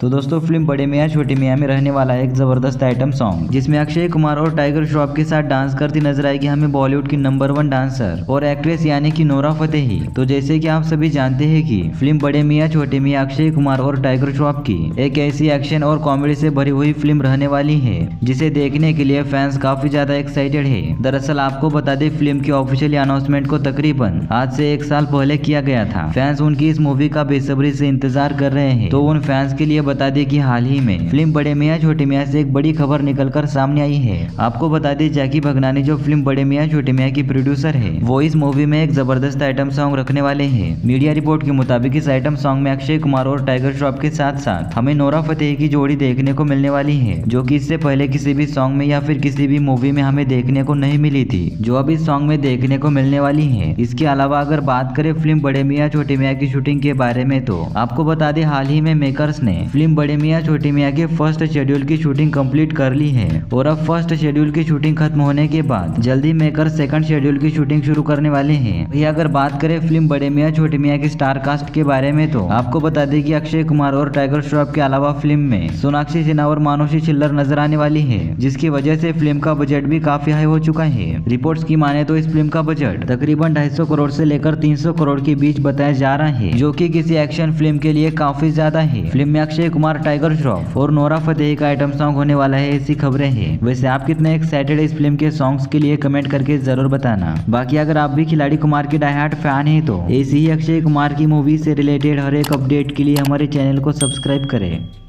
तो दोस्तों, फ़िल्म बड़े मियाँ, छोटे मियाँ में रहने वाला एक ज़बरदस्त आइटम सॉन्ग, जिसमें अक्षय कुमार और टाइगर श्रॉफ के साथ डांस करती नज़र आएगी हमें बॉलीवुड की नंबर वन डांसर और एक्ट्रेस यानी कि नोरा फतेही। तो जैसे कि आप सभी जानते हैं कि फ़िल्म बड़े मियाँ, छोटे मियाँ, अक्षय कुमार और टाइगर श्रॉफ की एक ऐसी एक्शन और कॉमेडी से भरी हुई फ़िल्म रहने वाली है, जिसे देखने के लिए फैंस काफ़ी ज़्यादा एक्साइटेड है। दरअसल आपको बता दें, फ़िल्म की ऑफिशियली अनाउंसमेंट को तकरीबन आज से एक साल पहले किया गया था। फैंस उनकी इस मूवी का बेसब्री से इंतज़ार कर रहे हैं। तो उन फैंस के लिए बता दें कि हाल ही में फ़िल्म बड़े मियाँ छोटे मियाँ से एक बड़ी खबर निकलकर सामने आई है। आपको बता दें जैकी भगनानी जो फ़िल्म बड़े मियाँ छोटे मियाँ की प्रोड्यूसर है, वो इस मूवी में एक ज़बरदस्त आइटम सॉन्ग रखने वाले हैं। मीडिया रिपोर्ट के मुताबिक इस आइटम सॉन्ग में अक्षय कुमार और टाइगर श्रॉफ के साथ साथ हमें नोरा फतेह की जोड़ी देखने को मिलने वाली है, जो की इससे पहले किसी भी सॉन्ग में या फिर किसी भी मूवी में हमें देखने को नहीं मिली थी, जो अब इस सॉन्ग में देखने को मिलने वाली है। इसके अलावा अगर बात करें फ़िल्म बड़े मियाँ छोटे मियाँ की शूटिंग के बारे में तो आपको बता दें हाल ही में मेकर्स ने फ़िल्म बड़े मियाँ, छोटी मियाँ के फ़र्स्ट शेड्यूल की शूटिंग कंप्लीट कर ली है। और अब फ़र्स्ट शेड्यूल की शूटिंग खत्म होने के बाद जल्दी मेकर सेकंड शेड्यूल की शूटिंग शुरू करने वाले हैं। वही अगर बात करें फ़िल्म बड़े मियाँ, छोटे मियाँ की स्टार कास्ट के बारे में तो आपको बता दें कि अक्षय कुमार और टाइगर श्रॉफ के अलावा फ़िल्म में सोनाक्षी सिन्हा और मानुषी छिल्लर नज़र आने वाली है, जिसकी वजह से फ़िल्म का बजट भी काफ़ी हाई हो चुका है। रिपोर्ट्स की माने तो इस फ़िल्म का बजट तकरीबन 250 करोड़ से लेकर 300 करोड़ के बीच बताया जा रहा है, जो कि किसी एक्शन फ़िल्म के लिए काफ़ी ज़्यादा है। फ़िल्म में अक्षय कुमार टाइगर श्रॉफ और नोरा फतेही का आइटम सॉन्ग होने वाला है, ऐसी खबरें हैं। वैसे आप कितने एक्साइटेड इस फ़िल्म के सॉन्ग्स के लिए कमेंट करके ज़रूर बताना। बाकी अगर आप भी खिलाड़ी कुमार के डायहार्ट फ़ैन है तो ऐसी ही अक्षय कुमार की मूवी से रिलेटेड हर एक अपडेट के लिए हमारे चैनल को सब्सक्राइब करें।